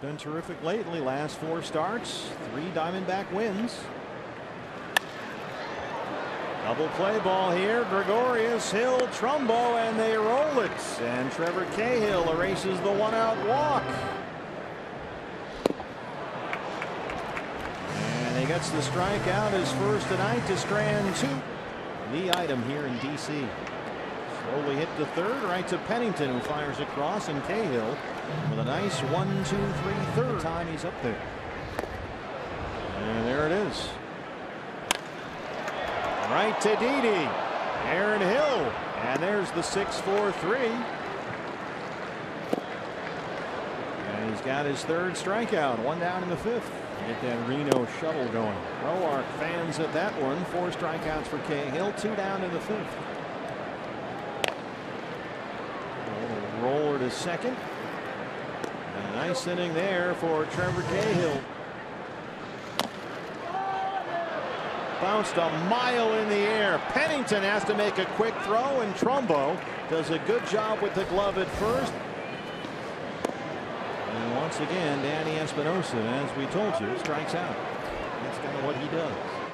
Been terrific lately. Last four starts, three Diamondback wins. Double play ball here. Gregorius, Hill, Trumbo, and they roll it. And Trevor Cahill erases the one out walk. And he gets the strikeout his first tonight to strand two. The item here in DC. Slowly hit to third, right to Pennington, who fires across, and Cahill with a nice one, two, three, third time he's up there. And there it is. Right to Didi. Aaron Hill. And there's the 6-4-3. And he's got his third strikeout. One down in the fifth. Get that Reno shuttle going. Roark fans at that one. Four strikeouts for Cahill. Two down in the fifth. Second. A nice inning there for Trevor Cahill. Bounced a mile in the air. Pennington has to make a quick throw, and Trumbo does a good job with the glove at first. And once again, Danny Espinosa, as we told you, strikes out. That's kind of what he does.